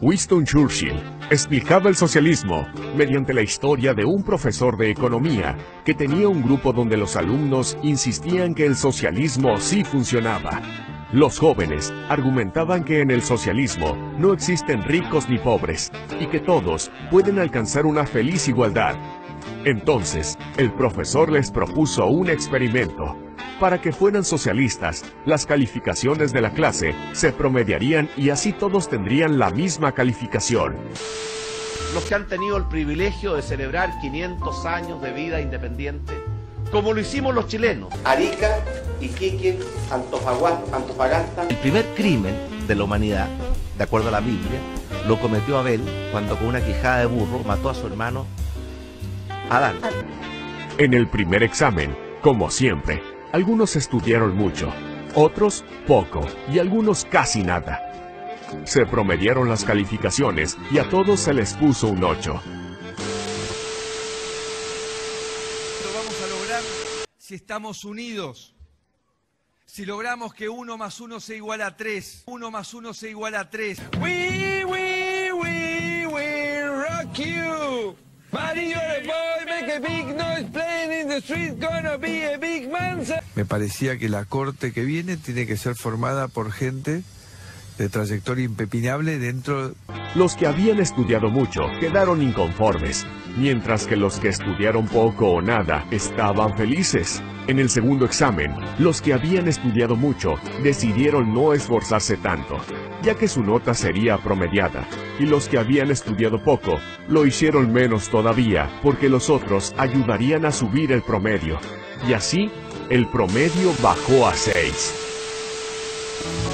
Winston Churchill explicaba el socialismo mediante la historia de un profesor de economía que tenía un grupo donde los alumnos insistían que el socialismo sí funcionaba. Los jóvenes argumentaban que en el socialismo no existen ricos ni pobres y que todos pueden alcanzar una feliz igualdad. Entonces, el profesor les propuso un experimento. Para que fueran socialistas, las calificaciones de la clase se promediarían y así todos tendrían la misma calificación. Los que han tenido el privilegio de celebrar 500 años de vida independiente, como lo hicimos los chilenos. Arica, Iquique, Antofagasta, Antofagasta. El primer crimen de la humanidad, de acuerdo a la Biblia, lo cometió Abel cuando con una quijada de burro mató a su hermano Adán. En el primer examen, como siempre, algunos estudiaron mucho, otros poco y algunos casi nada. Se promediaron las calificaciones y a todos se les puso un 8. Lo vamos a lograr si estamos unidos. Si logramos que 1 más 1 sea igual a 3. 1 más 1 sea igual a 3. We, we, we, we rock you. A boy, make a big noise, in Me parecía que la corte que viene tiene que ser formada por gente de trayectoria impepinable dentro Los que habían estudiado mucho quedaron inconformes, mientras que los que estudiaron poco o nada estaban felices. En el segundo examen, los que habían estudiado mucho decidieron no esforzarse tanto, ya que su nota sería promediada, y los que habían estudiado poco lo hicieron menos todavía, porque los otros ayudarían a subir el promedio. Y así, el promedio bajó a 6.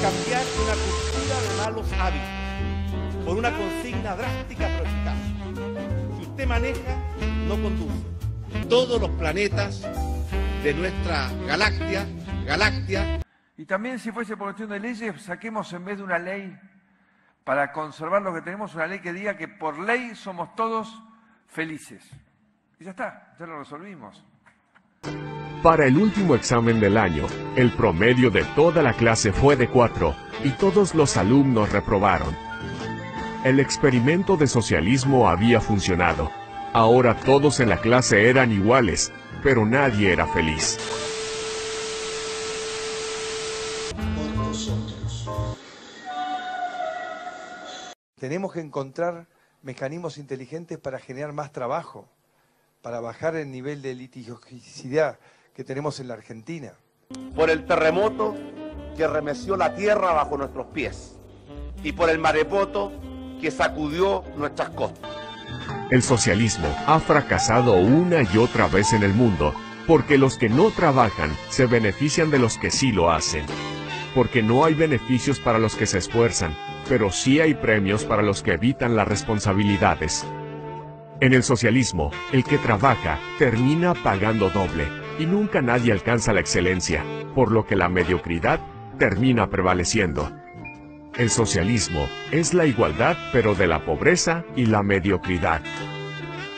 Cambiar una de malos hábitos por una consigna drástica pero. Si usted maneja, no conduce. Todos los planetas de nuestra galaxia, galaxia, Y también si fuese por cuestión de leyes, saquemos en vez de una ley para conservar lo que tenemos, una ley que diga que por ley somos todos felices. Y ya está, ya lo resolvimos. Para el último examen del año, el promedio de toda la clase fue de 4 y todos los alumnos reprobaron. El experimento de socialismo había funcionado. Ahora todos en la clase eran iguales, pero nadie era feliz. Tenemos que encontrar mecanismos inteligentes para generar más trabajo, para bajar el nivel de litigiosidad que tenemos en la Argentina. por el terremoto que remeció la tierra bajo nuestros pies y por el maremoto que sacudió nuestras costas. El socialismo ha fracasado una y otra vez en el mundo, porque los que no trabajan se benefician de los que sí lo hacen. Porque no hay beneficios para los que se esfuerzan, pero sí hay premios para los que evitan las responsabilidades. En el socialismo, el que trabaja termina pagando doble, y nunca nadie alcanza la excelencia, por lo que la mediocridad termina prevaleciendo. El socialismo es la igualdad pero de la pobreza y la mediocridad.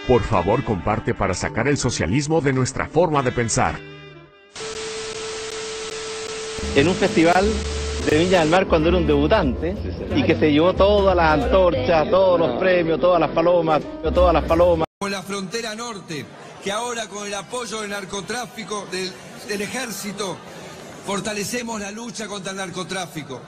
Por favor comparte para sacar el socialismo de nuestra forma de pensar. en un festival de Viña del Mar cuando era un debutante y que se llevó todas las antorchas, todos los premios, todas las palomas, todas las palomas. Con la frontera norte, que ahora con el apoyo del narcotráfico, del, ejército, fortalecemos la lucha contra el narcotráfico.